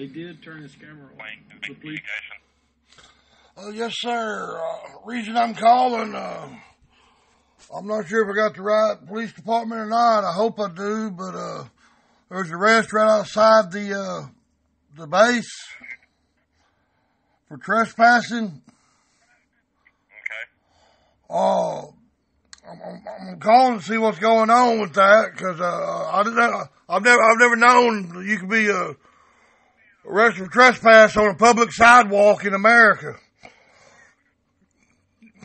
They did turn his camera on. Wayne The police. Communication. Uh, yes, sir. Uh, reason I'm calling, uh, I'm not sure if I got the right police department or not. I hope I do, but, uh, there's a arrest right outside the, uh, the base for trespassing. Okay. Uh, I'm, I'm, I'm calling to see what's going on with that because, uh, I didn't, I've never, I've never known you could be, uh, arrested for trespass on a public sidewalk in America.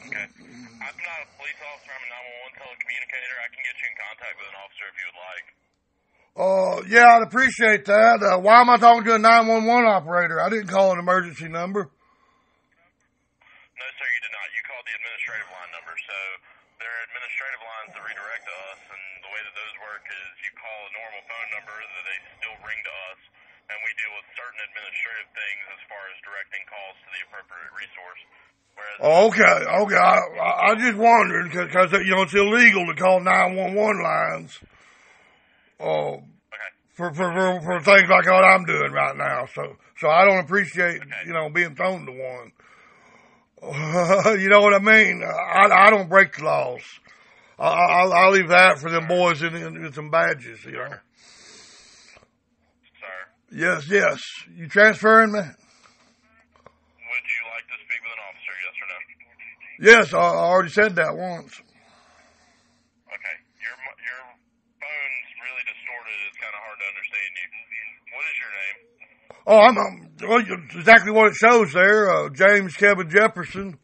Okay. I'm not a police officer. I'm a 911 telecommunicator. I can get you in contact with an officer if you would like. Uh, yeah, I'd appreciate that. Uh, why am I talking to a 911 operator? I didn't call an emergency number. No, sir, you did not. You called the administrative line number. So there are administrative lines that redirect to us, and the way that those work is you call a normal phone number that they still ring to us, and we deal with certain administrative things as far as directing calls to the appropriate resource. Whereas Okay, okay. I, I I just wondered because you know it's illegal to call 911 lines. Uh, okay, for, for, for, for things like what I'm doing right now. So, so I don't appreciate, you know, being thrown to one. you know what I mean? I, I don't break the laws. I, I, I'll leave that for them boys in, in, in some badges, you know. Yes, yes. You transferring me? would you like to speak with an officer? Yes or no? Yes, I, already said that once. Okay, your your phone's really distorted. It's kind of hard to understand you. What is your name? Oh, I'm, I'm well, exactly what it shows there. Uh, James Kevin Jefferson.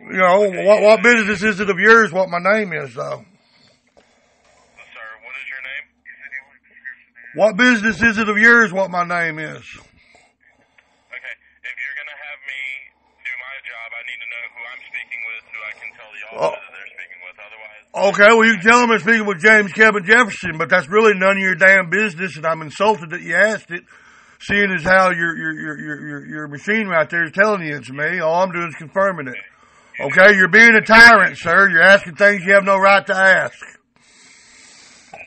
You know, what, what business is it of yours what my name is, though? Sir, what is your name? What business is it of yours what my name is? Okay, if you're gonna have me do my job, I need to know who I'm speaking with, who I can tell the officer Oh. that they're speaking with. Otherwise, Okay, well, you can tell them I'm speaking with James Kevin Jefferson, but that's really none of your damn business, and I'm insulted that you asked it, seeing as how your your your your your, your machine right there is telling you it's me. All I'm doing is confirming it. Okay, you're being a tyrant, sir. You're asking things you have no right to ask. okay,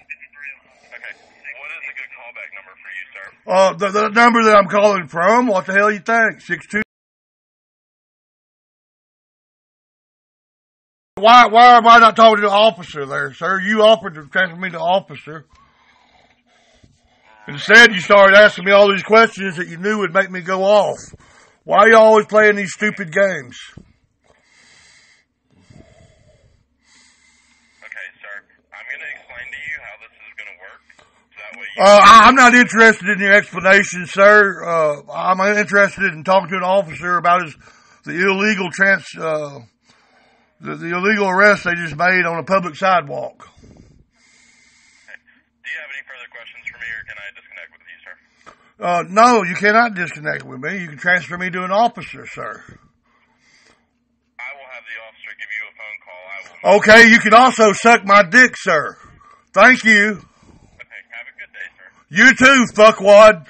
what is a good callback number for you, sir? Uh, the, the number that I'm calling from, what the hell you think? Six two. Why, why am I not talking to the officer there, sir? You offered to transfer me to officer. Instead, you started asking me all these questions that you knew would make me go off. Why are you always playing these stupid games? Okay, sir, I'm gonna explain to you how this is gonna work, so that way you. Uh, I'm not interested in your explanation, sir. Uh, I'm interested in talking to an officer about his the illegal trans uh, the, the illegal arrest they just made on a public sidewalk. Do you have any further questions for me, or can I disconnect with you, sir? Uh, no, you cannot disconnect with me. You can transfer me to an officer, sir. I will have the officer give you a phone call. I will. Okay, you can also suck my dick, sir. Thank you. Okay, have a good day, sir. You too, fuckwad.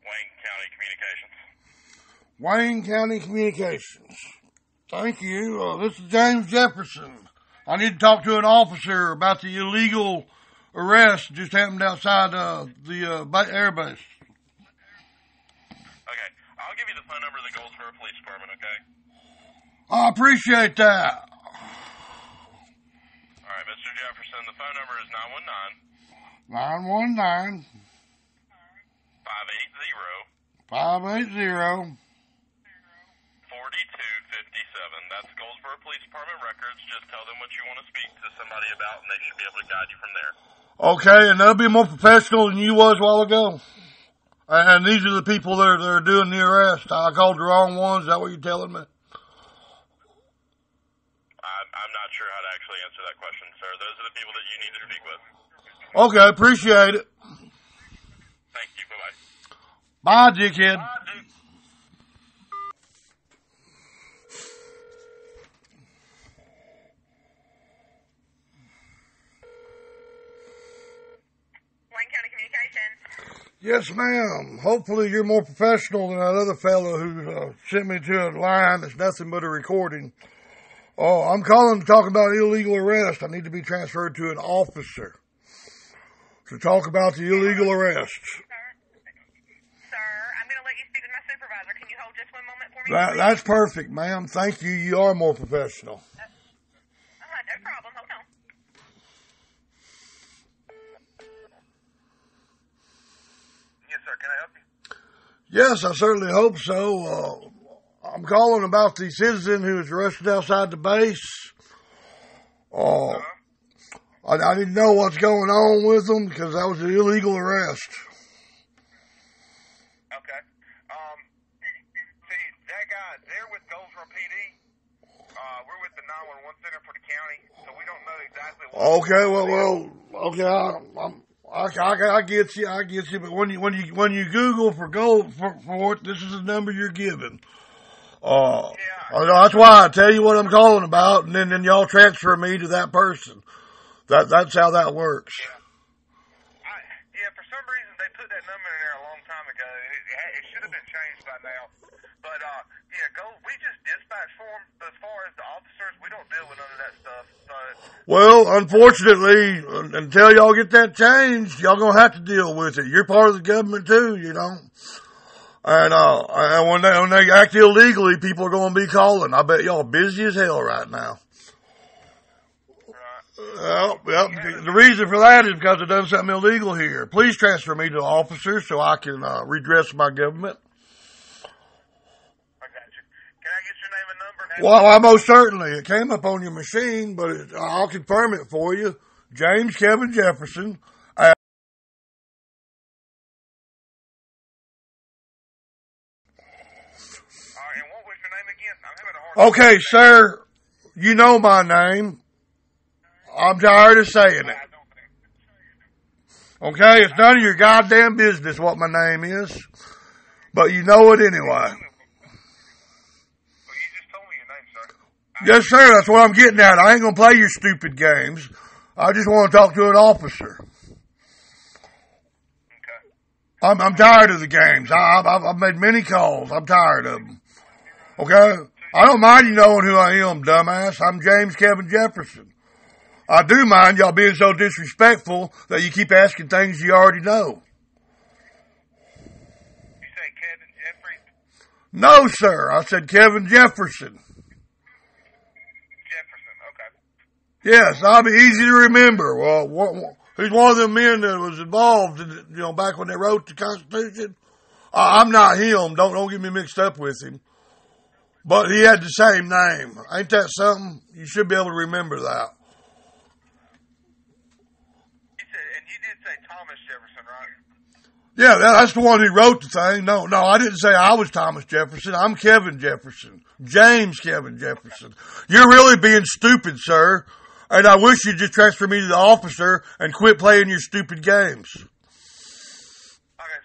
Wayne County Communications. Wayne County Communications. Thank you. Uh, this is James Jefferson. I need to talk to an officer about the illegal arrest just happened outside uh, the uh, ba- air. Okay, I'll give you the phone number of the Goldsboro Police Department. Okay. I appreciate that. All right, Mr. Jefferson. The phone number is nine one nine 919 five eight zero 580 forty two fifty seven. That's Goldsboro Police Department records. Just tell them what you want to speak to somebody about, and they should be able to guide you from there. Okay, and they'll be more professional than you was a while ago. And these are the people that are, that are doing the arrest. I called the wrong ones. Is that what you're telling me? I'm, I'm not sure how to actually answer that question, sir. Those are the people that you need to speak with. Okay, appreciate it. Thank you. Bye bye. Bye, dickhead. Yes, ma'am. Hopefully you're more professional than that other fellow who uh, sent me to a line that's nothing but a recording. Oh, I'm calling to talk about illegal arrest. I need to be transferred to an officer to talk about the illegal arrest. Sir, sir, I'm going to let you speak with my supervisor. Can you hold just one moment for me? That, that's perfect, ma'am. Thank you. You are more professional. Uh-huh, no problem. Hold on. Yes, sir. Can I help you? Yes, I certainly hope so. Uh, I'm calling about the citizen who was arrested outside the base. Uh, I, I didn't know what's going on with them because that was an illegal arrest. Okay. Um, see, that guy, they're with Goldsboro PD. Uh, we're with the 911 Center for the county, so we don't know exactly. Okay, well, well, okay, I, I'm, I, I, I get you, I get you. But when you when you when you Google for gold for, for it, this is the number you're given. Uh, Yeah. that's why I tell you what I'm calling about, and then then y'all transfer me to that person. That that's how that works. I, yeah, for some reason they put that number in there a long time ago. It, it, it should have been changed by now. But uh, yeah, go. We just dispatch for 'em. But as far as the officers, we don't deal with none of that stuff. Well, unfortunately, until y'all get that changed, y'all gonna have to deal with it. You're part of the government too, you know. And uh, and when they when they act illegally, people are gonna be calling. I bet y'all busy as hell right now. Well, well, the reason for that is because I've done something illegal here. Please transfer me to an officer so I can uh, redress my government. I got you. Can I get your name and number? And Well, I most certainly. It came up on your machine, but it, I'll confirm it for you. James Kevin Jefferson. Uh, All right, and what was your name again? I'm having a hard Okay, sir, you know my name. I'm tired of saying it. I don't think. Okay, it's none of your goddamn business what my name is, but you know it anyway. Well, you just told me your name, sir. Yes, sir, that's what I'm getting at. I ain't gonna play your stupid games. I just want to talk to an officer. Okay. I'm, I'm tired of the games. I, I've, I've made many calls. I'm tired of them. Okay? I don't mind you knowing who I am, dumbass. I'm James Kevin Jefferson. I do mind y'all being so disrespectful that you keep asking things you already know. You say Kevin Jeffries? No, sir. I said Kevin. Jefferson. Okay. Yes, I'll be easy to remember. Well, one, he's one of the men that was involved in, you know, back when they wrote the Constitution. Uh, I'm not him. Don't, don't get me mixed up with him. But he had the same name. Ain't that something? You should be able to remember that. You said, and you did say Thomas Jefferson, right? Yeah, that, that's the one who wrote the thing. No, no, I didn't say I was Thomas Jefferson. I'm Kevin Jefferson. James Kevin Jefferson. You're really being stupid, sir. And I wish you'd just transfer me to the officer and quit playing your stupid games. Okay,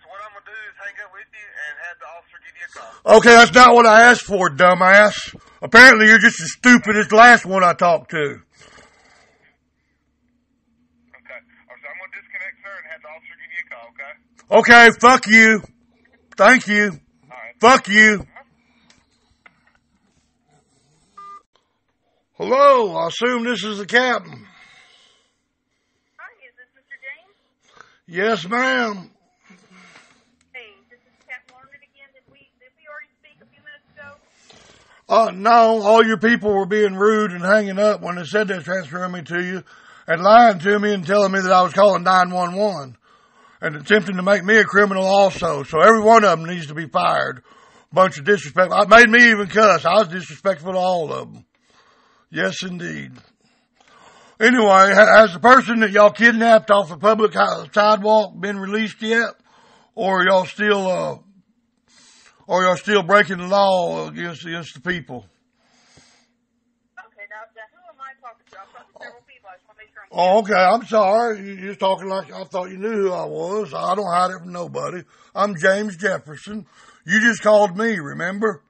so what I'm gonna do is hang up with you and have the officer give you a call. Okay, that's not what I asked for, dumbass. Apparently you're just as stupid as the last one I talked to. Okay. So I'm gonna disconnect, sir, and have the officer give you a call. Okay. Okay, fuck you. Thank you. All right. Fuck you. Hello, I assume this is the captain. Hi, is this Mr. James? Yes, ma'am. Hey, this is Larned again. Did we did we already speak a few minutes ago? Uh, no, all your people were being rude and hanging up when they said they're transferring me to you and lying to me and telling me that I was calling 911 and attempting to make me a criminal also. So every one of them needs to be fired. Bunch of disrespect. It made me even cuss. I was disrespectful to all of them. Yes, indeed. Anyway, has the person that y'all kidnapped off the public sidewalk been released yet? Or are y'all still, uh, or y'all still breaking the law against against the people? Okay, now, now who am I talking to? I've talked to several people. I just want to make sure I'm Oh, okay. I'm sorry. You're talking like I thought you knew who I was. I don't hide it from nobody. I'm James Jefferson. You just called me, remember?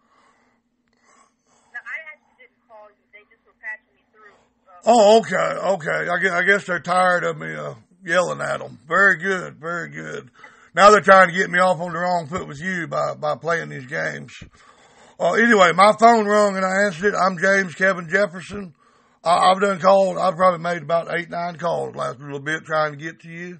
No, I actually didn't call you. They just were patching me through. Uh, Oh, okay, okay. I guess, I guess they're tired of me uh, yelling at them. Very good, very good. now they're trying to get me off on the wrong foot with you by, by playing these games. Uh, anyway, my phone rung and I answered it. I'm James Kevin Jefferson. I, I've done called. I've probably made about eight, nine calls last little bit trying to get to you.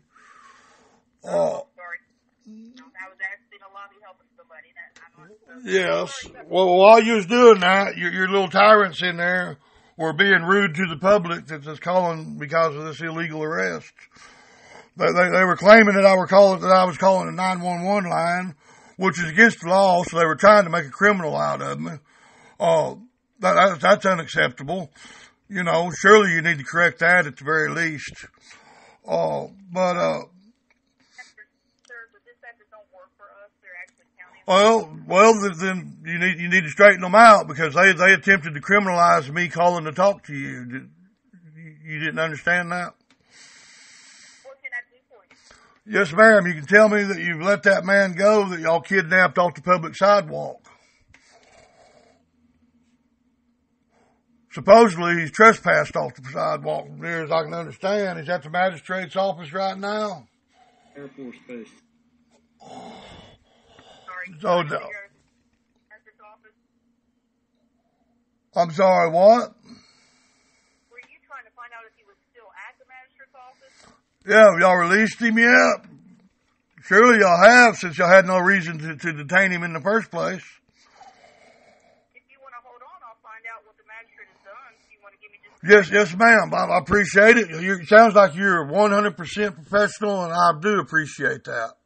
Uh, Sorry. I was actually a lobby helping somebody. That I'm yes. Well, while you was doing that, your, your little tyrants in there were being rude to the public that's that's calling because of this illegal arrest. They, they, they were claiming that I were calling, that I was calling a 911 line, which is against the law, so they were trying to make a criminal out of me. Uh, that, that, that's unacceptable. You know, surely you need to correct that at the very least. Uh, but, uh, sir, the dispatchers don't work for us. They're actually county. Well, well, then you need you need to straighten them out because they they attempted to criminalize me calling to talk to you. Did, you- you didn't understand that? What can I do for you? Yes, ma'am. You can tell me that you've let that man go that y'all kidnapped off the public sidewalk. Supposedly he's trespassed off the sidewalk. From near as I can understand, he's at the magistrate's office right now. Air Force Base. Oh, no. I'm sorry, what? Were you trying to find out if he was still at the magistrate's office? Yeah, y'all released him yet? Surely y'all have, since y'all had no reason to, to detain him in the first place. If you want to hold on, I'll find out what the magistrate has done. If you want to give me just Yes, yes, ma'am. I, I appreciate it. You it sounds like you're 100% professional, and I do appreciate that.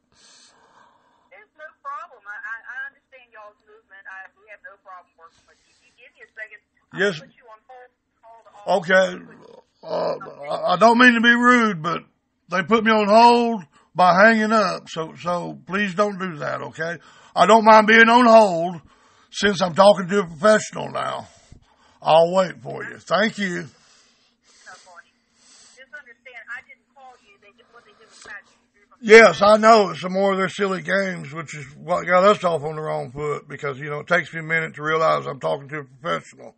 There's no problem. I, I, I understand y'all's movement. I, we have no problem working with you. If you give me a second, I'll Yes. put you on hold. Call the office. Okay. Uh, I- don't mean to be rude, but they put me on hold by hanging up. So, so please don't do that. Okay. I don't mind being on hold since I'm talking to a professional now. I'll wait for you. Thank you. Tough on you. Just understand, I didn't call you. They did what they did was patch you through from Yes, I know it's some more of their silly games, which is what got us off on the wrong foot because, you know, it takes me a minute to realize I'm talking to a professional.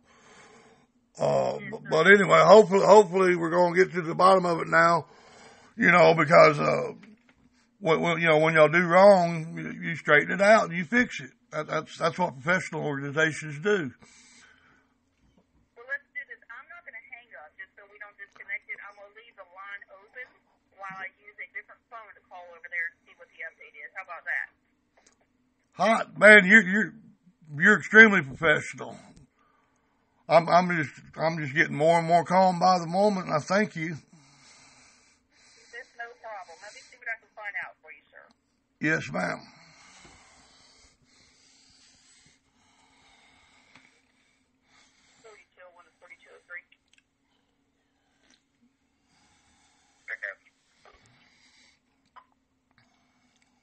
Uh, but, but anyway, hopefully, hopefully we're going to get to the bottom of it now, you know, because, uh, when, when, you know, when y'all do wrong, you, you straighten it out and you fix it. That, that's, that's what professional organizations do. Well, let's do this. I'm not going to hang up just so we don't disconnect it. I'm going to leave the line open while I use a different phone to call over there and see what the update is. How about that? Hot man, you're you're you're extremely professional. I'm I'm just I'm just getting more and more calm by the moment, and I thank you. There's no problem. Let me see what I can find out for you, sir. Yes, ma'am. Thirty-two one to thirty-two three.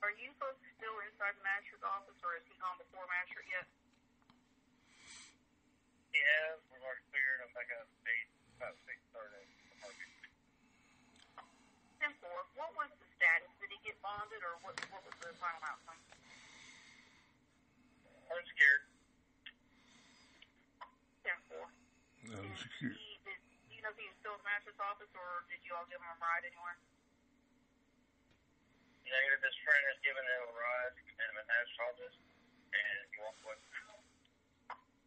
Are you folks still inside the magistrate's office, or has he gone before magistrate yet? Yeah, we've already cleared him back up date about six thirty. Ten four. What was the status? Did he get bonded, or what? What was the final outcome? I'm scared. Ten four. That Did was he, did, do you know if he was still at the magistrate's office, or did you all give him a ride anywhere? Negative, his friend has given him a ride and a match office, and he walked with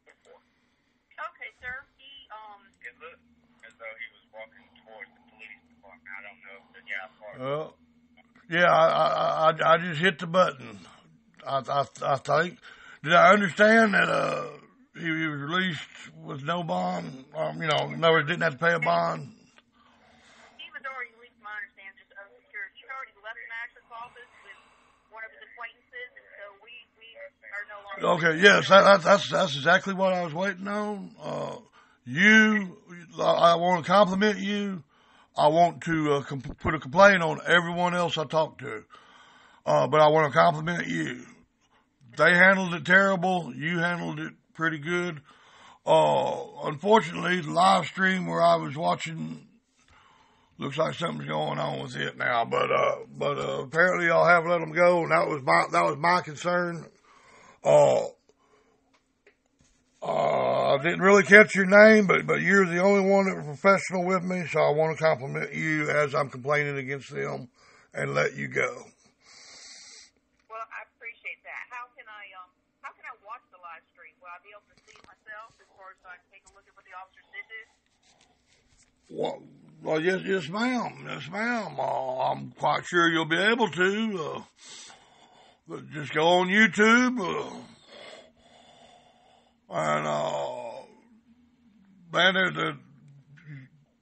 Ten four. Okay, sir. He um. It looked as though he was walking towards the police department. I don't know if the guy parked. Well, yeah, I, I I I just hit the button. I I I think. Did I understand that uh he was released with no bond? Um, you know, in other words, didn't have to pay a bond. He was already, at least my understanding, just unsecured. He's already left the office with one of his acquaintances, and so we we are no longer. Okay, yes, that, that, that's that's exactly what I was waiting on. Uh, you, I, I want to compliment you. I want to uh, comp- put a complaint on everyone else I talk to, uh, but I want to compliment you. They handled it terrible. You handled it pretty good. Uh, unfortunately, the live stream where I was watching looks like something's going on with it now. But uh, but uh, apparently y'all have let them go, and that was my that was my concern. Uh, uh, I didn't really catch your name, but, but you're the only one that was professional with me, so I want to compliment you as I'm complaining against them and let you go. Well, I appreciate that. How can I, um, how can I watch the live stream? Will I be able to see myself as far as I can take a look at what the officer did? Well, well, yes, yes, ma'am. Yes, ma'am. Uh, I'm quite sure you'll be able to. Uh, just go on YouTube. Uh, and uh, man, there,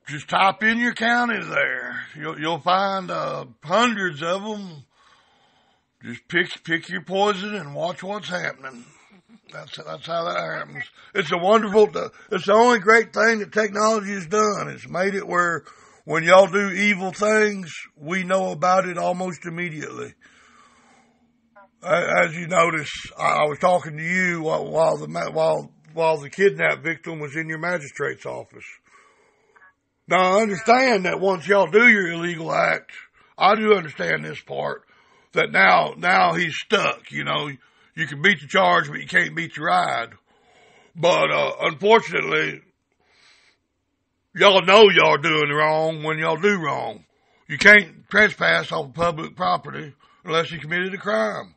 just type in your county there. You'll, you'll find uh, hundreds of them. Just pick pick your poison and watch what's happening. That's that's how that happens. It's a wonderful. It's the only great thing that technology has done. It's made it where when y'all do evil things, we know about it almost immediately. As you notice, I was talking to you while, the while while the kidnap victim was in your magistrate's office. Now I understand that once y'all do your illegal act, I do understand this part. That now now he's stuck. You know, you can beat the charge, but you can't beat the ride. But uh, unfortunately, y'all know y'all doing wrong when y'all do wrong. You can't trespass off public property unless you committed a crime.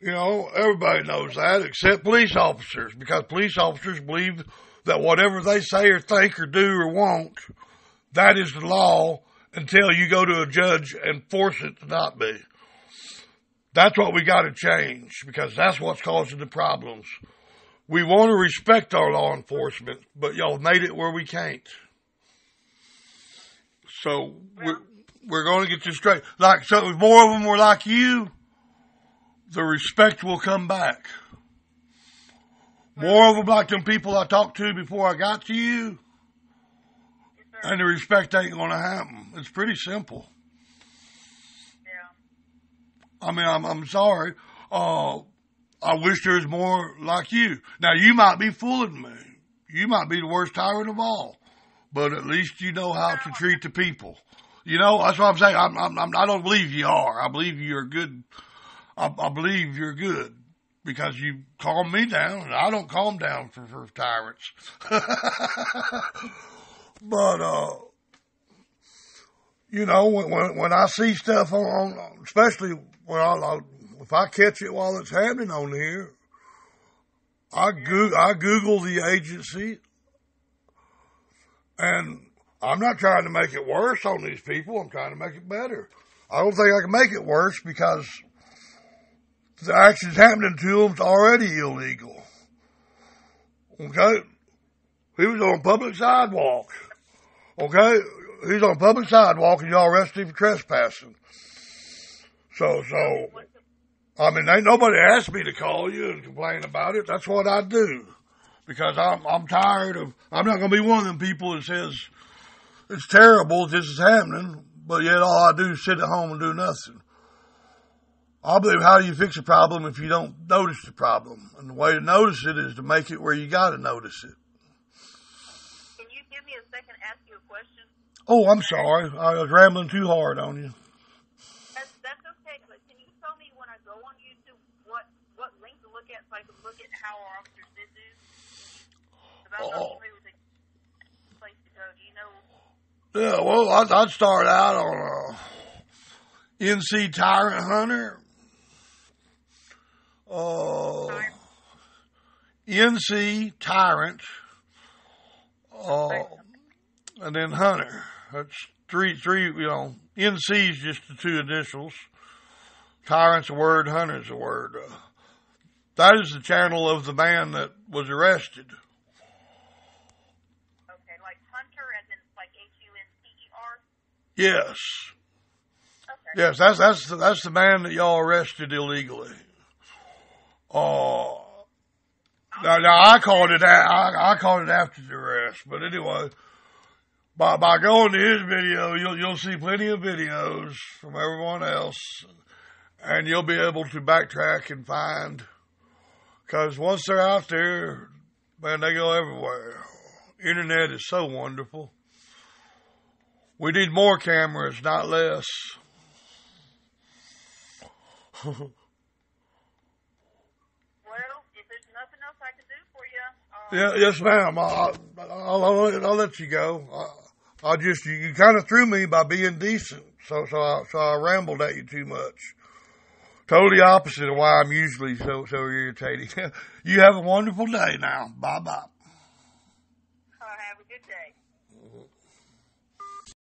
You know, everybody knows that except police officers because police officers believe that whatever they say or think or do or want, that is the law until you go to a judge and force it to not be. That's what we got to change because that's what's causing the problems. We want to respect our law enforcement, but y'all made it where we can't. So we're, we're going to get this straight. Like, so if more of them were like you, the respect will come back. More of them like them people I talked to before I got to you, and the respect ain't going to happen. It's pretty simple. Yeah. I mean, I'm, I'm sorry. Uh, I wish there was more like you. Now, you might be fooling me. You might be the worst tyrant of all, but at least you know how to treat the people. You know, that's what I'm saying. I'm, I'm, I'm, I do not believe you are. I believe you're good. I, I believe you're good because you calm me down, and I don't calm down for, for tyrants. but, uh, you know, when, when, when I see stuff on, on especially well, I'll, if I catch it while it's happening on here, I go- I Google the agency, and I'm not trying to make it worse on these people. I'm trying to make it better. I don't think I can make it worse because the actions happening to him is already illegal. Okay, he was on public sidewalk. Okay, he's on public sidewalk, and y'all arrested him for trespassing. So, so, I mean, ain't nobody asked me to call you and complain about it. That's what I do because I'm I'm tired of. I'm not going to be one of them people that says it's terrible this is happening, but yet all I do is sit at home and do nothing. I believe how do you fix a problem if you don't notice the problem? And the way to notice it is to make it where you got to notice it. Can you give me a second to ask you a question? Oh, I'm sorry. I was rambling too hard on you. That's, that's okay. But can you tell me when I go on YouTube what, what link to look at so I can look at how our officers did this? Oh. You know? Yeah, well, I'd, I'd start out on uh, a NC Tyrant Hunter. Uh, NC Tyrant. Uh, and then Hunter. That's three, three, you know, NC is just the two initials. Tyrant's a word, Hunter's a word. Uh, that is the channel of the man that was arrested. Okay, like Hunter, as in like H U N T E R? Yes. Okay. Yes, that's that's the, that's the man that y'all arrested illegally. Uh, now, now I called it I, I called it after the arrest, but anyway, by by going to his video, you'll you'll see plenty of videos from everyone else, and you'll be able to backtrack and find. Because once they're out there, man, they go everywhere. Internet is so wonderful. We need more cameras, not less. well, if there's nothing else I can do for you. Um, yeah, yes, ma'am. I'll, I'll, I'll, I'll, let you go. I, I just you, you kind of threw me by being decent, so so I, so I rambled at you too much. Totally opposite of why I'm usually so so irritating. you have a wonderful day now. Bye bye. Have a good day.